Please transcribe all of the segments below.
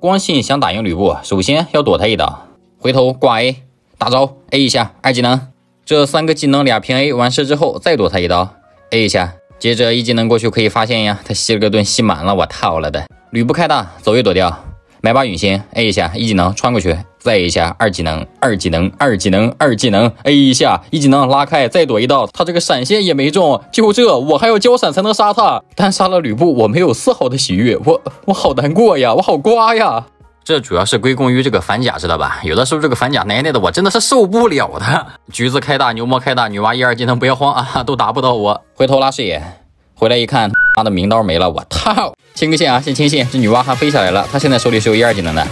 光信想打赢吕布，首先要躲他一刀，回头挂 A，大招 A 一下，二技能，这三个技能俩平 A 完事之后再躲他一刀，A 一下，接着一技能过去可以发现呀，他吸了个盾吸满了，我套了的。吕布开大走位躲掉。买把陨星，A 一下一技能穿过去，再一下二技能，二技能，二技能，二技能，A 一下一技能拉开，再躲一道，他这个闪现也没中，就这我还要交闪才能杀他，但杀了吕布我没有丝毫的喜悦，我我好难过呀，我好瓜呀，这主要是归功于这个反甲知道吧？有的时候这个反甲奶奶的我真的是受不了的，橘子开大，牛魔开大，女娲一二技能不要慌啊，都打不到我，回头拉视野，回来一看，妈的名刀没了，我操！清个线啊，先清线。这女娲还飞下来了，她现在手里是有一二技能的，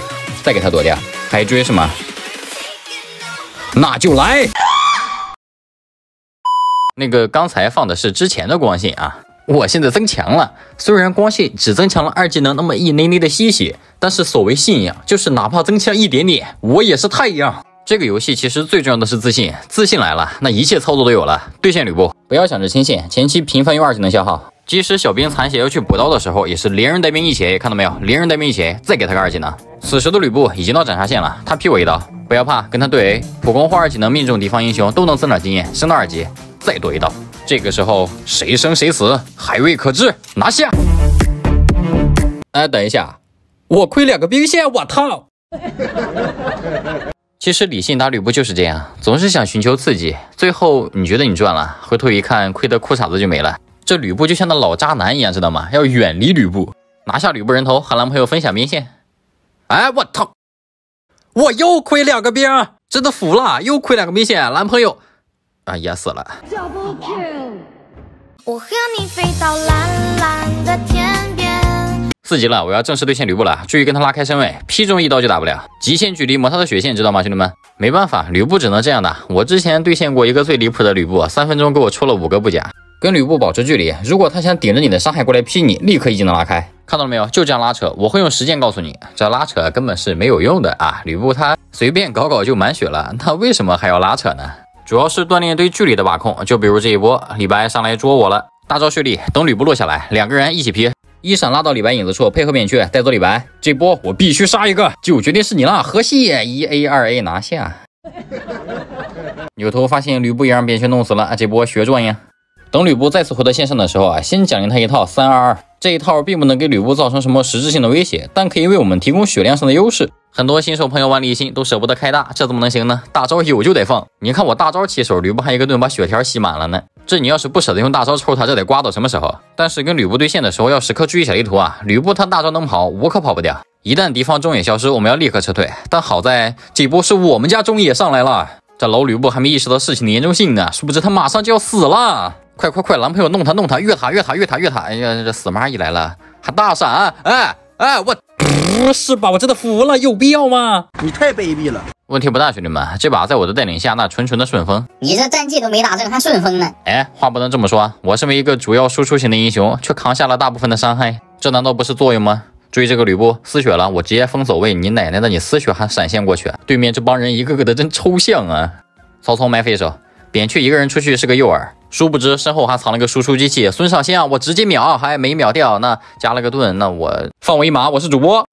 再给她躲掉。还追是吗？那就来。那个刚才放的是之前的光线啊，我现在增强了。虽然光线只增强了二技能那么一厘厘的吸血，但是所谓信仰，就是哪怕增强一点点，我也是太阳。这个游戏其实最重要的是自信，自信来了，那一切操作都有了。对线吕布，不要想着清线，前期频繁用二技能消耗。即使小兵残血要去补刀的时候，也是连人带兵一起，看到没有？连人带兵一起，再给他个二技能。此时的吕布已经到斩杀线了，他劈我一刀，不要怕，跟他对 A，普攻或二技能命中敌方英雄都能增长经验，升到二级，再躲一刀。这个时候谁生谁死还未可知，拿下。哎，等一下，我亏两个兵线，我操！其实理性打吕布就是这样，总是想寻求刺激，最后你觉得你赚了，回头一看，亏得裤衩子就没了。这吕布就像那老渣男一样，知道吗？要远离吕布，拿下吕布人头，和男朋友分享兵线。哎，我操！我又亏两个兵，真的服了，又亏两个兵线，男朋友啊也死了。我和你飞到蓝蓝的天边。四级了，我要正式对线吕布了，注意跟他拉开身位，劈中一刀就打不了，极限距离磨他的血线，知道吗，兄弟们？没办法，吕布只能这样打。我之前对线过一个最离谱的吕布，三分钟给我出了五个不假。跟吕布保持距离，如果他想顶着你的伤害过来劈你，立刻一技能拉开，看到了没有？就这样拉扯，我会用实践告诉你，这拉扯根本是没有用的啊！吕布他随便搞搞就满血了，那为什么还要拉扯呢？主要是锻炼对距离的把控，就比如这一波，李白上来捉我了，大招蓄力，等吕布落下来，两个人一起劈，一闪拉到李白影子处，配合扁鹊带走李白，这波我必须杀一个，就决定是你了，河西一 A 二 A 拿下，扭头发现吕布也让扁鹊弄死了，这波血赚呀！等吕布再次回到线上的时候啊，先奖励他一套三二二。这一套并不能给吕布造成什么实质性的威胁，但可以为我们提供血量上的优势。很多新手朋友玩李信都舍不得开大，这怎么能行呢？大招有就得放。你看我大招起手，吕布还一个盾把血条吸满了呢。这你要是不舍得用大招抽他，这得刮到什么时候？但是跟吕布对线的时候要时刻注意小地图啊！吕布他大招能跑，我可跑不掉。一旦敌方中野消失，我们要立刻撤退。但好在这波是我们家中野上来了，这老吕布还没意识到事情的严重性呢，殊不知他马上就要死了。快快快！男朋友弄他弄他，越塔越塔越塔越塔！哎呀，这死妈一来了，还大闪！哎哎，我不是吧？我真的服了，有必要吗？你太卑鄙了！问题不大，兄弟们，这把在我的带领下，那纯纯的顺风。你这战绩都没打正，还顺风呢？哎，话不能这么说，我身为一个主要输出型的英雄，却扛下了大部分的伤害，这难道不是作用吗？注意这个吕布丝血了，我直接封走位，你奶奶的，你丝血还闪现过去？对面这帮人一个个的真抽象啊！曹操埋飞手，扁鹊一个人出去是个诱饵。殊不知身后还藏了个输出机器，孙尚香，我直接秒，还没秒掉，那加了个盾，那我放我一马，我是主播。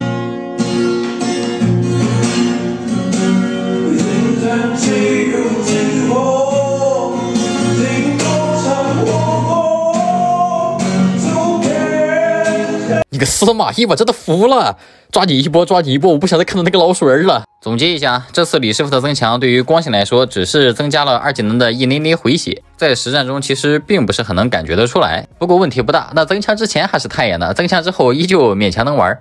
个司马懿，我真的服了！抓紧一波，抓紧一波！我不想再看到那个老鼠人了。总结一下，这次李师傅的增强对于光线来说，只是增加了二技能的一捏捏回血，在实战中其实并不是很能感觉得出来。不过问题不大，那增强之前还是太阳的，增强之后依旧勉强能玩。